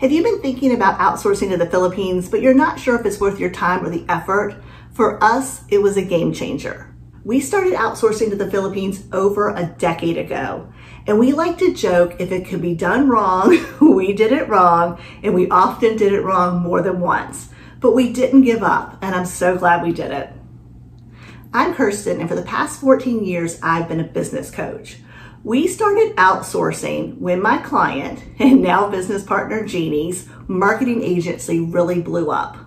Have you been thinking about outsourcing to the Philippines, but you're not sure if it's worth your time or the effort? For us, it was a game changer. We started outsourcing to the Philippines over a decade ago. And we like to joke if it could be done wrong, we did it wrong, and we often did it wrong more than once. But we didn't give up, and I'm so glad we did it. I'm Kirsten, and for the past 14 years, I've been a business coach. We started outsourcing when my client and now business partner Jeannie's marketing agency really blew up.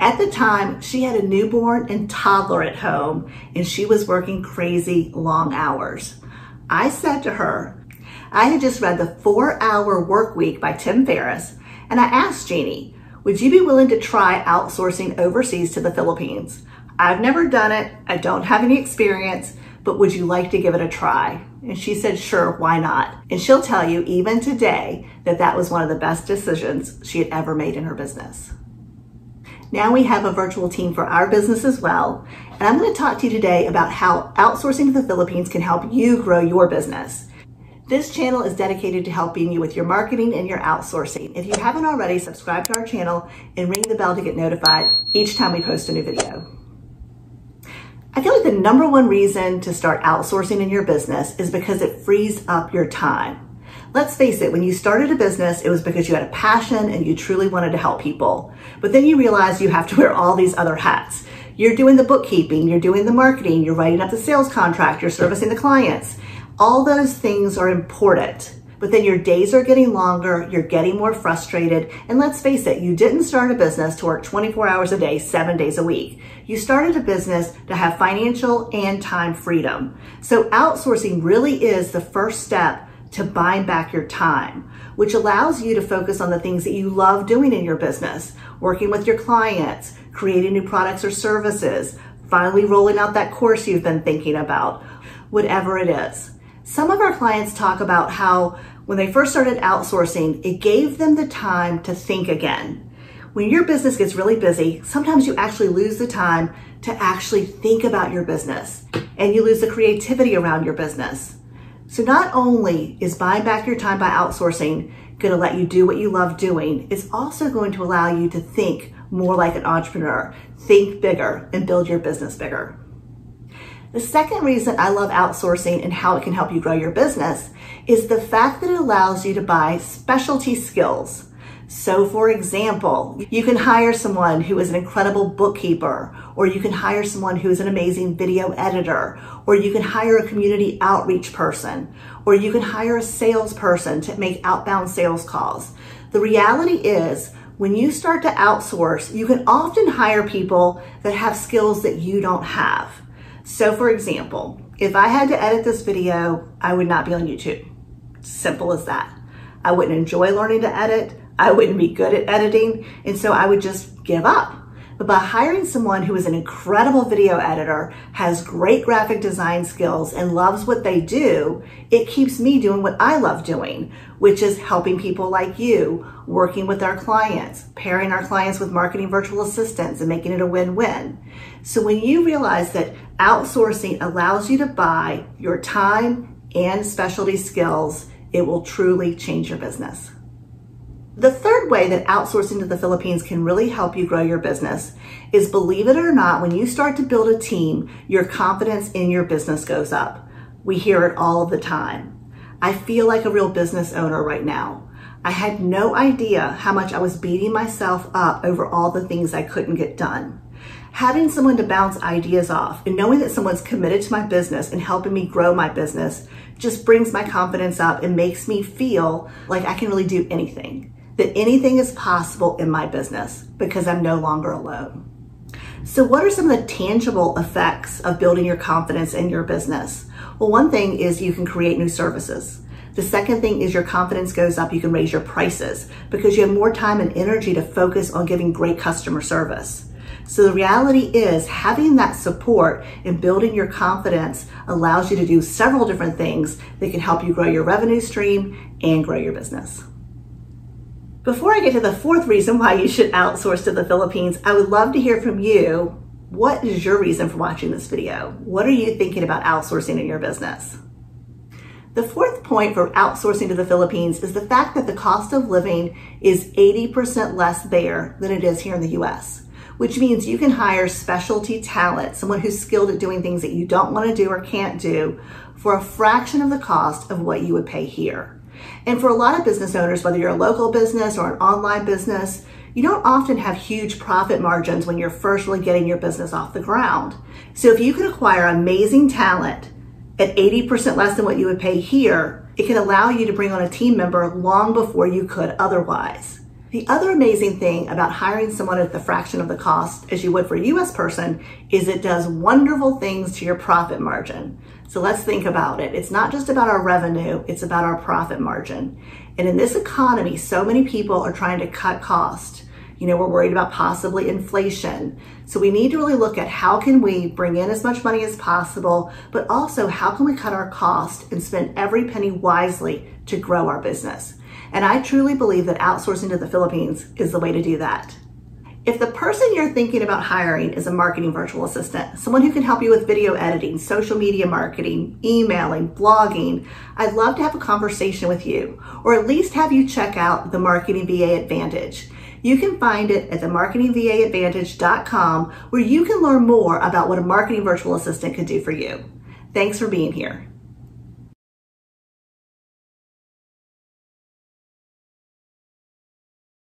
At the time, she had a newborn and toddler at home and she was working crazy long hours. I said to her, I had just read the four hour work week by Tim Ferriss and I asked Jeannie, would you be willing to try outsourcing overseas to the Philippines? I've never done it. I don't have any experience but would you like to give it a try? And she said, sure, why not? And she'll tell you even today that that was one of the best decisions she had ever made in her business. Now we have a virtual team for our business as well. And I'm going to talk to you today about how outsourcing to the Philippines can help you grow your business. This channel is dedicated to helping you with your marketing and your outsourcing. If you haven't already, subscribe to our channel and ring the bell to get notified each time we post a new video. I feel like the number one reason to start outsourcing in your business is because it frees up your time. Let's face it, when you started a business, it was because you had a passion and you truly wanted to help people. But then you realize you have to wear all these other hats. You're doing the bookkeeping, you're doing the marketing, you're writing up the sales contract, you're servicing the clients. All those things are important. But then your days are getting longer, you're getting more frustrated, and let's face it, you didn't start a business to work 24 hours a day, seven days a week. You started a business to have financial and time freedom. So outsourcing really is the first step to buying back your time, which allows you to focus on the things that you love doing in your business, working with your clients, creating new products or services, finally rolling out that course you've been thinking about, whatever it is. Some of our clients talk about how when they first started outsourcing, it gave them the time to think again. When your business gets really busy, sometimes you actually lose the time to actually think about your business and you lose the creativity around your business. So not only is buying back your time by outsourcing going to let you do what you love doing, it's also going to allow you to think more like an entrepreneur, think bigger and build your business bigger. The second reason I love outsourcing and how it can help you grow your business is the fact that it allows you to buy specialty skills. So for example, you can hire someone who is an incredible bookkeeper, or you can hire someone who is an amazing video editor, or you can hire a community outreach person, or you can hire a salesperson to make outbound sales calls. The reality is when you start to outsource, you can often hire people that have skills that you don't have. So for example, if I had to edit this video, I would not be on YouTube. Simple as that. I wouldn't enjoy learning to edit. I wouldn't be good at editing. And so I would just give up. But by hiring someone who is an incredible video editor, has great graphic design skills, and loves what they do, it keeps me doing what I love doing, which is helping people like you, working with our clients, pairing our clients with marketing virtual assistants and making it a win-win. So when you realize that outsourcing allows you to buy your time and specialty skills, it will truly change your business. The third way that outsourcing to the Philippines can really help you grow your business is believe it or not, when you start to build a team, your confidence in your business goes up. We hear it all the time. I feel like a real business owner right now. I had no idea how much I was beating myself up over all the things I couldn't get done. Having someone to bounce ideas off and knowing that someone's committed to my business and helping me grow my business just brings my confidence up and makes me feel like I can really do anything that anything is possible in my business because I'm no longer alone. So what are some of the tangible effects of building your confidence in your business? Well, one thing is you can create new services. The second thing is your confidence goes up. You can raise your prices because you have more time and energy to focus on giving great customer service. So the reality is having that support and building your confidence allows you to do several different things that can help you grow your revenue stream and grow your business. Before I get to the fourth reason why you should outsource to the Philippines, I would love to hear from you. What is your reason for watching this video? What are you thinking about outsourcing in your business? The fourth point for outsourcing to the Philippines is the fact that the cost of living is 80% less there than it is here in the US, which means you can hire specialty talent, someone who's skilled at doing things that you don't want to do or can't do, for a fraction of the cost of what you would pay here. And for a lot of business owners, whether you're a local business or an online business, you don't often have huge profit margins when you're first really getting your business off the ground. So if you can acquire amazing talent at 80% less than what you would pay here, it can allow you to bring on a team member long before you could otherwise. The other amazing thing about hiring someone at the fraction of the cost as you would for a US person is it does wonderful things to your profit margin. So let's think about it. It's not just about our revenue, it's about our profit margin. And in this economy, so many people are trying to cut cost. You know, we're worried about possibly inflation. So we need to really look at how can we bring in as much money as possible, but also how can we cut our cost and spend every penny wisely to grow our business. And I truly believe that outsourcing to the Philippines is the way to do that. If the person you're thinking about hiring is a marketing virtual assistant, someone who can help you with video editing, social media marketing, emailing, blogging, I'd love to have a conversation with you, or at least have you check out the Marketing VA Advantage. You can find it at themarketingvaadvantage.com where you can learn more about what a marketing virtual assistant can do for you. Thanks for being here.